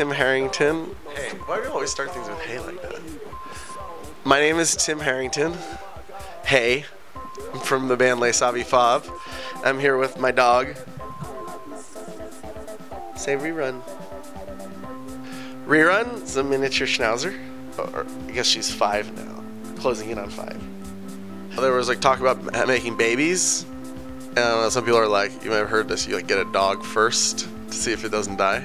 Tim Harrington. Hey, why do we always start things with hey like that? My name is Tim Harrington. Hey, I'm from the band Les Savy Fav. I'm here with my dog. Say rerun. Rerun is a miniature schnauzer. Or I guess she's five now, closing in on five. There was like talk about making babies. And know, some people are like, you might have heard this, you like get a dog first to see if it doesn't die.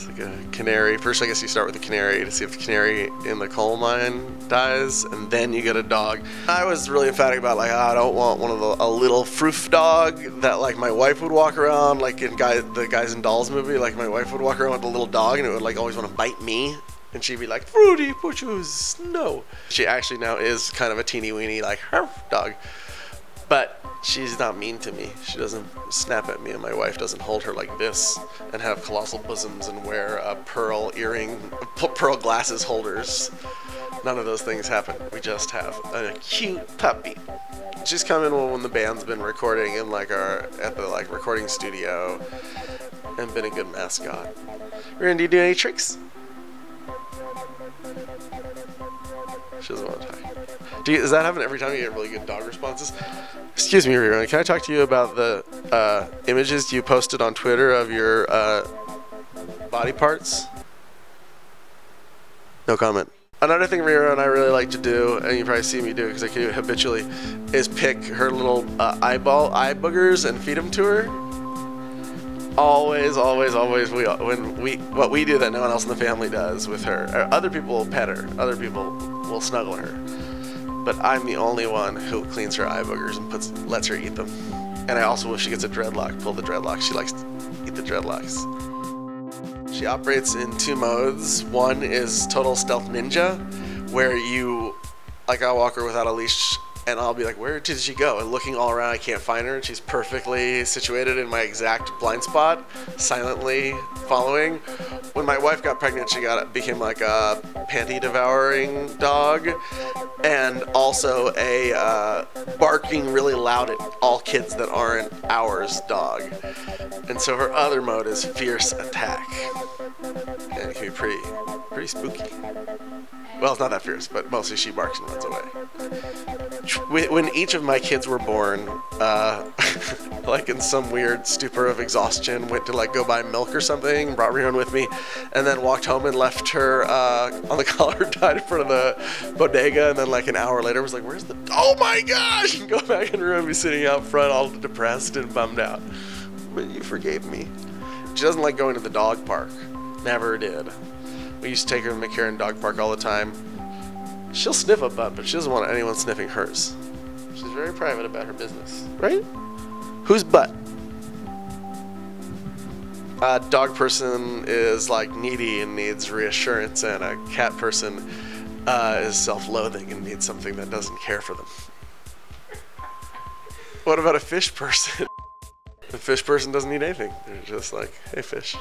It's like a canary. First, I guess you start with a canary to see if the canary in the coal mine dies, and then you get a dog. I was really emphatic about like "Ah, I don't want one of the a little froof dog that like my wife would walk around like in guy the guys and dolls movie. Like my wife would walk around with a little dog, and it would like always want to bite me. And she'd be like, Fruity Poochos, no. She actually now is kind of a teeny weeny, like, "Harf," dog. But she's not mean to me. She doesn't snap at me, and my wife doesn't hold her like this and have colossal bosoms and wear uh, pearl earring, pearl glasses holders. None of those things happen. We just have a cute puppy. She's come in when the band's been recording in like our at the like recording studio, and been a good mascot. Randy, do you do any tricks? She doesn't want to. You, does that happen every time you get really good dog responses? Excuse me, Rerun. Can I talk to you about the uh, images you posted on Twitter of your uh, body parts? No comment. Another thing Rira and I really like to do, and you probably see me do because I do it habitually, is pick her little uh, eyeball eye boogers and feed them to her. Always, always, always. We when we what we do that no one else in the family does with her. Other people will pet her. Other people will snuggle her. But I'm the only one who cleans her eye boogers and puts lets her eat them. And I also, if she gets a dreadlock, pull the dreadlock. She likes to eat the dreadlocks. She operates in two modes. One is total stealth ninja, where you, like, I'll walk her without a leash, and I'll be like, "Where did she go?" And looking all around, I can't find her, and she's perfectly situated in my exact blind spot, silently following. When my wife got pregnant, she got became like a panty devouring dog, and also a uh, barking really loud at all kids that aren't ours dog. And so her other mode is fierce attack. And it can be pretty, pretty spooky. Well, it's not that fierce, but mostly she barks and runs away. When each of my kids were born, uh, like in some weird stupor of exhaustion, went to like go buy milk or something, brought Rion with me, and then walked home and left her uh, on the collar died in front of the bodega, and then like an hour later was like, "Where's the? Oh my gosh!" And go back in the room, be sitting out front, all depressed and bummed out. But you forgave me. She doesn't like going to the dog park. Never did. We used to take her to McCarren Dog Park all the time. She'll sniff a butt, but she doesn't want anyone sniffing hers. She's very private about her business, right? Whose butt? A dog person is like needy and needs reassurance, and a cat person uh, is self-loathing and needs something that doesn't care for them. What about a fish person? The fish person doesn't need anything. They're just like, hey, fish.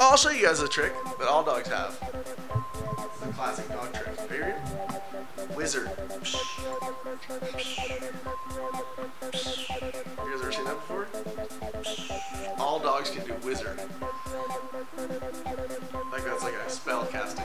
I'll show you guys a trick that all dogs have. Classic dog trick. Ready? Wizard. You guys ever seen that before? All dogs can do wizard. Like that's like a spell casting.